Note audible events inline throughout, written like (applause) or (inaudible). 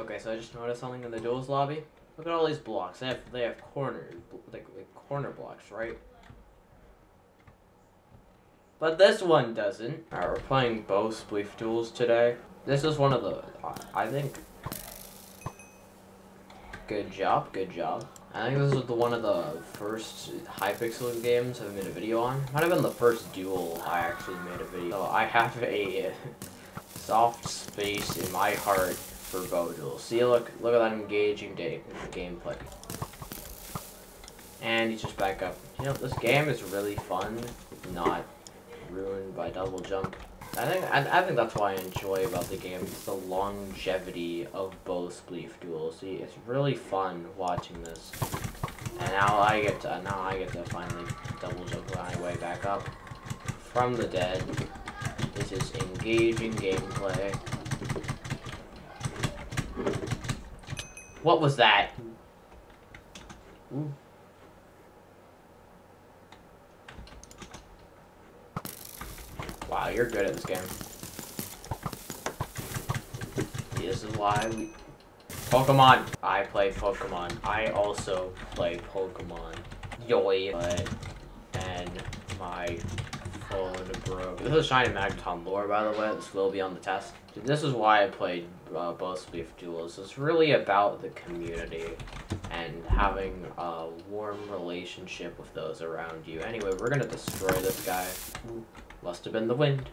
Okay, so I just noticed something in the duels lobby. Look at all these blocks. They have they have corners, like, like corner blocks, right? But this one doesn't. Alright, we're playing bow Spleef Duels today. This is one of the, I think, good job, good job. I think this is the one of the first Hypixel games I've made a video on. Might have been the first duel I actually made a video. So I have a (laughs) soft space in my heart for bow duels. See, look, look at that engaging gameplay. And he's just back up. You know, this game is really fun, not ruined by double jump. I think I, I think that's what I enjoy about the game. It's the longevity of bow Spleef duels. See, it's really fun watching this. And now I get to now I get to finally double jump my way back up from the dead. This is engaging gameplay. What was that? Ooh. Wow, you're good at this game. This is why we... Pokemon! I play Pokemon. I also play Pokemon. Yoy. But... And my broke. This is Shiny Magneton lore, by the way. This will be on the test. This is why I played uh, bow Spleef Duels. It's really about the community and having a warm relationship with those around you. Anyway, we're gonna destroy this guy. Ooh, must have been the wind.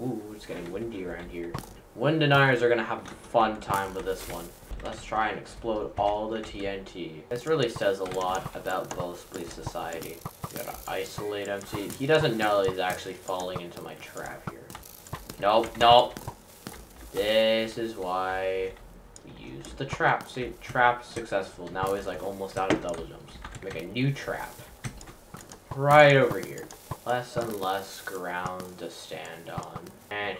Ooh, it's getting windy around here. Wind deniers are gonna have a fun time with this one. Let's try and explode all the TNT. This really says a lot about Spleef Society. Gotta isolate him. See, he doesn't know he's actually falling into my trap here. Nope, nope. This is why we use the trap. See, trap successful. Now he's like almost out of double jumps. Make a new trap. Right over here. Less and less ground to stand on.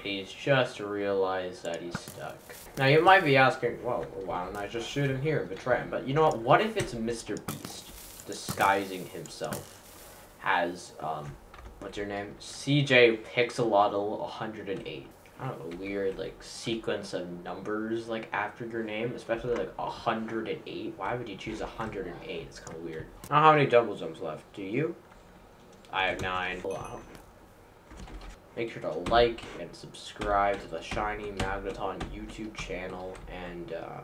He's just realized that he's stuck. Now you might be asking, well, why don't I just shoot him here and betray him? But you know what? What if it's Mr. Beast disguising himself as, um, what's your name? CJ Pixelotl 108. I don't know, weird like sequence of numbers like after your name, especially like 108. Why would you choose 108? It's kind of weird. Know how many double jumps left. Do you? I have nine. Make sure to like and subscribe to the Shiny Magneton YouTube channel and uh,